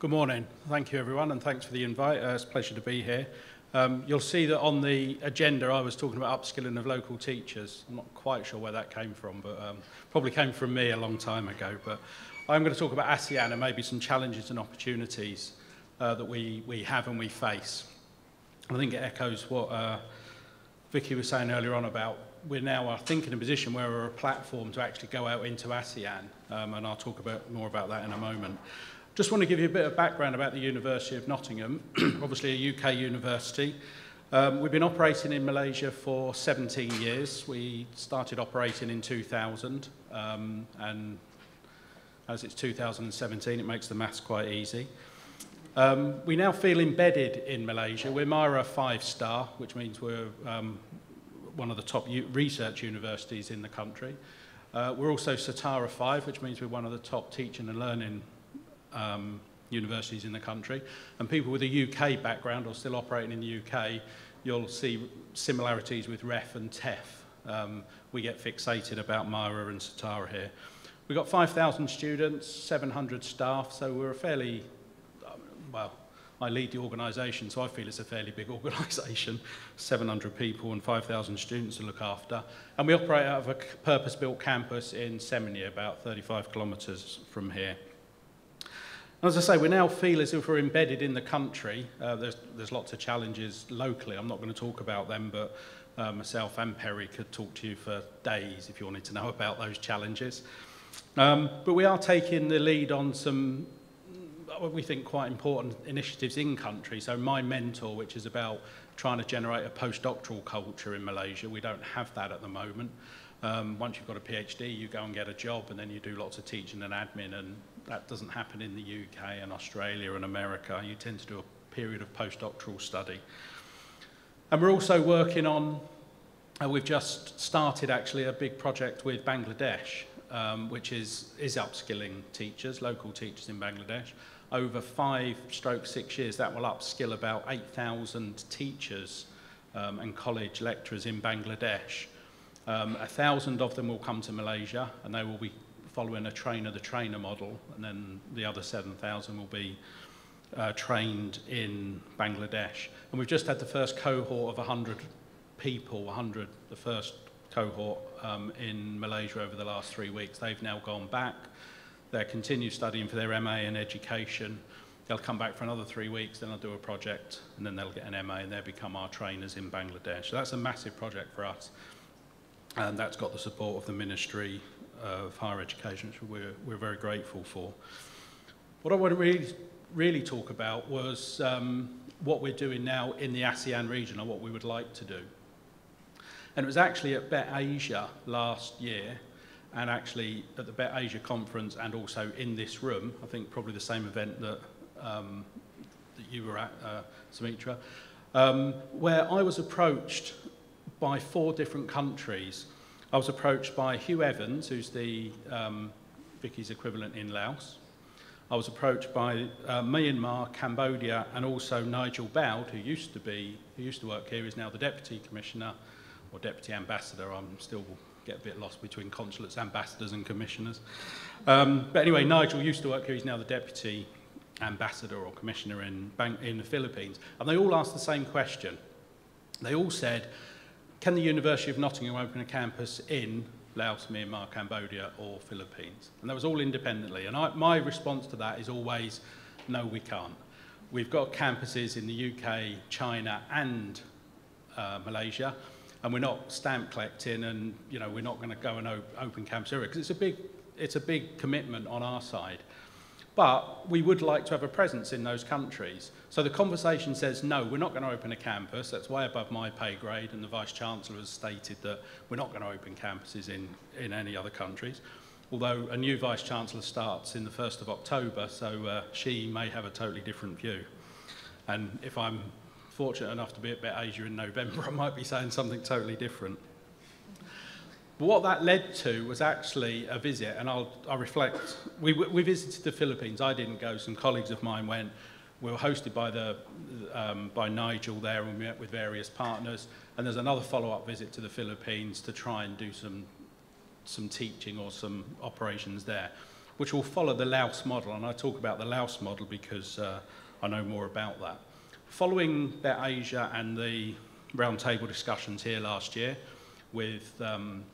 Good morning. Thank you, everyone, and thanks for the invite. Uh, it's a pleasure to be here. Um, you'll see that on the agenda I was talking about upskilling of local teachers. I'm not quite sure where that came from, but um, probably came from me a long time ago. But I'm going to talk about ASEAN and maybe some challenges and opportunities uh, that we, we have and we face. I think it echoes what uh, Vicky was saying earlier on about we're now, I think, in a position where we're a platform to actually go out into ASEAN, um, and I'll talk about, more about that in a moment. Just want to give you a bit of background about the University of Nottingham, obviously a UK university. Um, we've been operating in Malaysia for 17 years. We started operating in 2000, um, and as it's 2017, it makes the maths quite easy. Um, we now feel embedded in Malaysia. We're MyRA five star, which means we're um, one of the top research universities in the country. Uh, we're also SETARA 5, which means we're one of the top teaching and learning um, universities in the country. And people with a UK background or still operating in the UK, you'll see similarities with REF and TEF. Um, we get fixated about MyRA and SETARA here. We've got 5,000 students, 700 staff, so we're a fairly, um, well, I lead the organisation, so I feel it's a fairly big organisation, 700 people and 5,000 students to look after. And we operate out of a purpose-built campus in Semenyih, about 35 kilometres from here. As I say, we now feel as if we're embedded in the country. Uh, there's, there's lots of challenges locally. I'm not going to talk about them, but uh, myself and Perry could talk to you for days if you wanted to know about those challenges. Um, but we are taking the lead on some, what we think, quite important initiatives in country. So my mentor, which is about trying to generate a postdoctoral culture in Malaysia, we don't have that at the moment. Um, once you've got a PhD, you go and get a job, and then you do lots of teaching and admin, and that doesn't happen in the UK and Australia and America. You tend to do a period of postdoctoral study. And we're also working on, uh, we've just started actually a big project with Bangladesh, um, which is, is upskilling teachers, local teachers in Bangladesh. Over five stroke six years, that will upskill about 8,000 teachers um, and college lecturers in Bangladesh. Um, a thousand of them will come to Malaysia and they will be following a trainer-the-trainer model, and then the other 7,000 will be uh, trained in Bangladesh. And we've just had the first cohort of 100 people, 100, the first cohort um, in Malaysia over the last three weeks. They've now gone back. They're continue studying for their MA in education. They'll come back for another three weeks, then they'll do a project, and then they'll get an MA, and they'll become our trainers in Bangladesh. So that's a massive project for us. And that's got the support of the ministry of higher education, which we're, we're very grateful for. What I want to really, really talk about was um, what we're doing now in the ASEAN region and what we would like to do. And it was actually at Bett Asia last year, and actually at the Bett Asia conference, and also in this room, I think probably the same event that, um, that you were at, uh, Sumitra, um, where I was approached by four different countries I was approached by Hugh Evans, who's the um, Vicky's equivalent in Laos. I was approached by uh, Myanmar, Cambodia, and also Nigel Boud, who used to be, who used to work here, is now the Deputy Commissioner or Deputy Ambassador. I'm still get a bit lost between consulates, ambassadors, and commissioners. Um, but anyway, Nigel used to work here. He's now the Deputy Ambassador or Commissioner in, in the Philippines. And they all asked the same question. They all said, can the University of Nottingham open a campus in Laos, Myanmar, Cambodia or Philippines? And that was all independently. And I, my response to that is always, no, we can't. We've got campuses in the UK, China and uh, Malaysia, and we're not stamp collecting and you know, we're not going to go and op open camps here because it's a big it's a big commitment on our side. But we would like to have a presence in those countries. So the conversation says, no, we're not going to open a campus. That's way above my pay grade. And the Vice-Chancellor has stated that we're not going to open campuses in, in any other countries. Although a new Vice-Chancellor starts in the 1st of October, so uh, she may have a totally different view. And if I'm fortunate enough to be at Bett Asia in November, I might be saying something totally different. But what that led to was actually a visit, and I'll, I'll reflect. We, we visited the Philippines. I didn't go. Some colleagues of mine went. We were hosted by, the, um, by Nigel there, and we met with various partners. And there's another follow-up visit to the Philippines to try and do some, some teaching or some operations there. which will follow the Laos model. And I talk about the Laos model because uh, I know more about that. Following Bett Asia and the roundtable discussions here last year with um,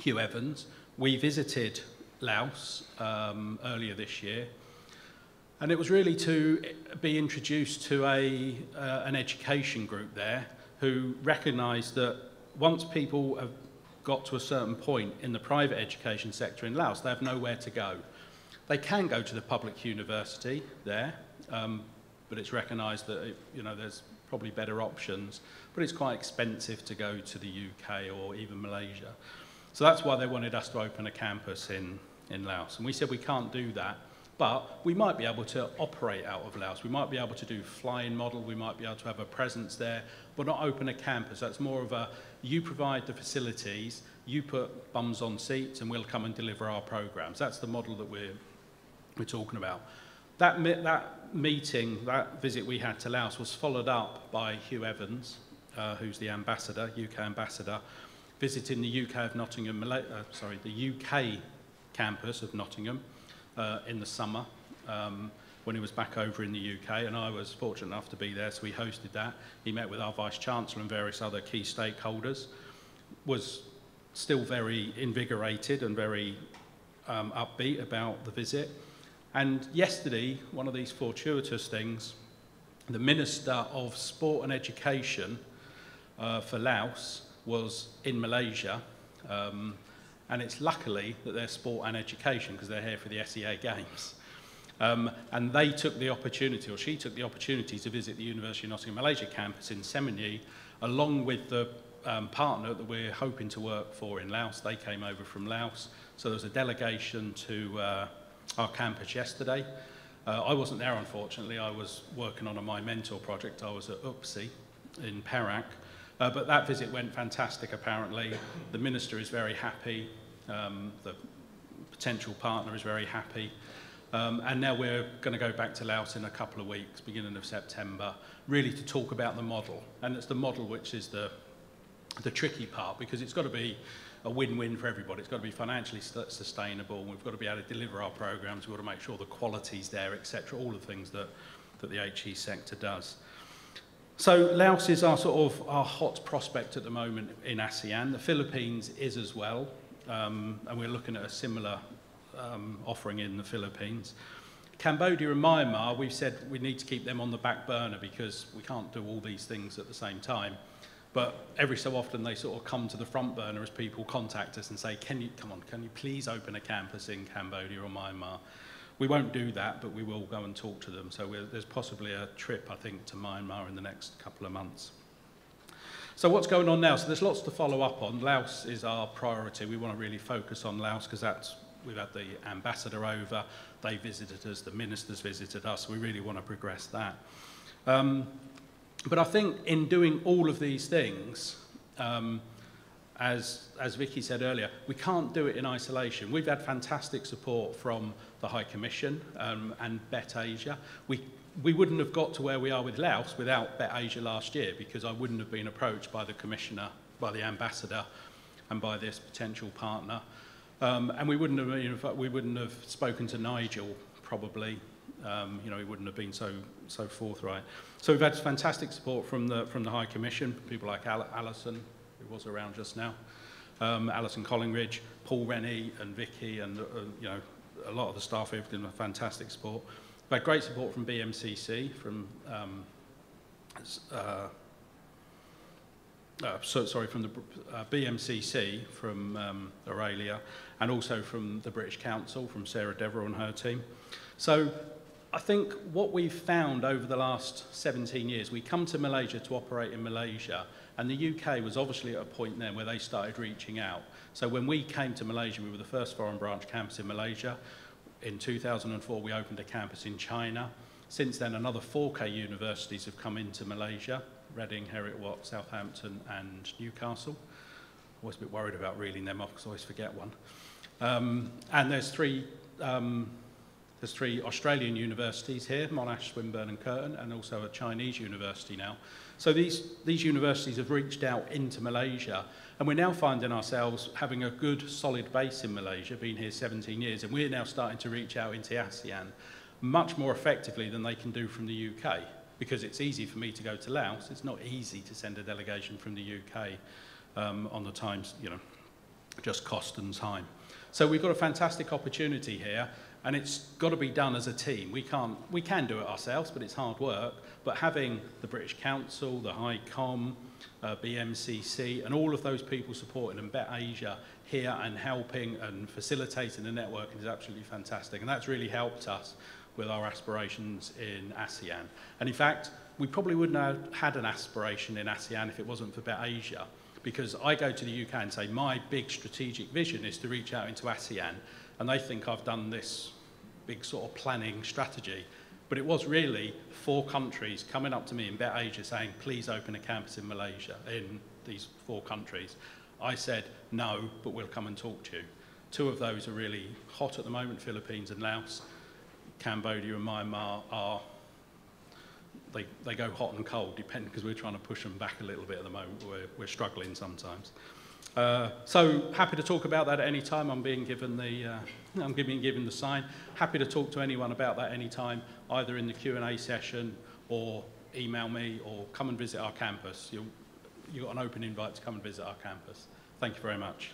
Hugh Evans, we visited Laos um, earlier this year. And it was really to be introduced to a, uh, an education group there who recognised that once people have got to a certain point in the private education sector in Laos, they have nowhere to go. They can go to the public university there, um, but it's recognised that it, you know there's probably better options, but it's quite expensive to go to the UK or even Malaysia. So that's why they wanted us to open a campus in, in Laos. And we said we can't do that, but we might be able to operate out of Laos. We might be able to do fly-in model. We might be able to have a presence there, but not open a campus. That's more of a, you provide the facilities, you put bums on seats, and we'll come and deliver our programs. That's the model that we're, we're talking about. That, that meeting, that visit we had to Laos was followed up by Hugh Evans, uh, who's the ambassador, UK ambassador, visiting the UK of Nottingham, uh, sorry, the UK campus of Nottingham uh, in the summer um, when he was back over in the UK, and I was fortunate enough to be there, so he hosted that. He met with our Vice Chancellor and various other key stakeholders, was still very invigorated and very um, upbeat about the visit. And yesterday, one of these fortuitous things, the Minister of Sport and Education uh, for Laos was in Malaysia. Um, and it's luckily that they're sport and education because they're here for the SEA Games. Um, and they took the opportunity, or she took the opportunity to visit the University of Nottingham Malaysia campus in Semenyih, along with the um, partner that we're hoping to work for in Laos. They came over from Laos. So there was a delegation to uh, our campus yesterday. Uh, I wasn't there, unfortunately. I was working on a My Mentor project. I was at UPSI in Perak. Uh, but that visit went fantastic, apparently. The minister is very happy. Um, the potential partner is very happy. Um, and now we're going to go back to Laos in a couple of weeks, beginning of September, really to talk about the model. And it's the model which is the, the tricky part because it's got to be a win-win for everybody. It's got to be financially sustainable. We've got to be able to deliver our programs. We've got to make sure the quality's there, etc. All the things that, that the HE sector does. So Laos is our sort of our hot prospect at the moment in ASEAN. The Philippines is as well, um, and we're looking at a similar um, offering in the Philippines. Cambodia and Myanmar, we've said we need to keep them on the back burner because we can't do all these things at the same time. But every so often they sort of come to the front burner as people contact us and say, can you, come on, can you please open a campus in Cambodia or Myanmar? We won't do that, but we will go and talk to them. So there's possibly a trip, I think, to Myanmar in the next couple of months. So what's going on now? So there's lots to follow up on. Laos is our priority. We want to really focus on Laos because that's we've had the ambassador over, they visited us, the ministers visited us. We really want to progress that. Um, but I think in doing all of these things, um, as, as Vicky said earlier, we can't do it in isolation. We've had fantastic support from the High Commission um, and Bett Asia. We, we wouldn't have got to where we are with Laos without Bett Asia last year because I wouldn't have been approached by the Commissioner, by the Ambassador and by this potential partner. Um, and we wouldn't have, you know, we wouldn't have spoken to Nigel probably um, you know, he wouldn't have been so, so forthright. So we've had fantastic support from the, from the High Commission, people like Al Alison, who was around just now, um, Alison Collingridge, Paul Rennie and Vicky and, uh, you know, a lot of the staff here have given fantastic support. We've had great support from BMCC, from um, uh, uh, so, sorry, from the uh, BMCC, from um, Aurelia, and also from the British Council, from Sarah Deverell and her team. So I think what we've found over the last 17 years, we come to Malaysia to operate in Malaysia, and the UK was obviously at a point then where they started reaching out. So when we came to Malaysia, we were the first foreign branch campus in Malaysia. In 2004, we opened a campus in China. Since then, another 4K universities have come into Malaysia, Reading, Heriot-Watt, Southampton, and Newcastle. Always a bit worried about reeling them off because I always forget one. Um, and there's three um, There's three Australian universities here, Monash, Swinburne and Curtin, and also a Chinese university now. So these, these universities have reached out into Malaysia, and we're now finding ourselves having a good, solid base in Malaysia, been here 17 years, and we're now starting to reach out into ASEAN much more effectively than they can do from the UK, because it's easy for me to go to Laos. It's not easy to send a delegation from the UK um, on the times, you know, just cost and time. So we've got a fantastic opportunity here, and it's got to be done as a team. We can't, we can do it ourselves, but it's hard work. But having the British Council, the High Com, uh, BMCC, and all of those people supporting and Bett Asia here and helping and facilitating the networking is absolutely fantastic. And that's really helped us with our aspirations in ASEAN. And in fact, we probably wouldn't have had an aspiration in ASEAN if it wasn't for Bett Asia. Because I go to the UK and say, my big strategic vision is to reach out into ASEAN. And they think I've done this big sort of planning strategy. But it was really four countries coming up to me in Bett Asia saying, please open a campus in Malaysia, in these four countries. I said, no, but we'll come and talk to you. Two of those are really hot at the moment, Philippines and Laos. Cambodia and Myanmar are, they, they go hot and cold, depending, because we're trying to push them back a little bit at the moment. We're, we're struggling sometimes. Uh, so happy to talk about that at any time. I'm being given the, uh, I'm being given the sign. Happy to talk to anyone about that any time, either in the Q&A session or email me or come and visit our campus. You'll, you've got an open invite to come and visit our campus. Thank you very much.